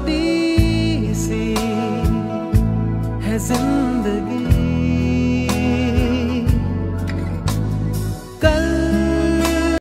आज़ादी सी है ज़िंदगी।